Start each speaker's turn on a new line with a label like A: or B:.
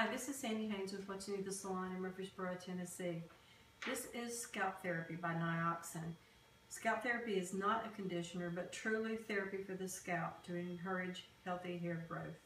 A: Hi, this is Sandy Haynes with What You Need the Salon in Murfreesboro, Tennessee. This is Scalp Therapy by Nioxin. Scalp therapy is not a conditioner, but truly therapy for the scalp to encourage healthy hair growth.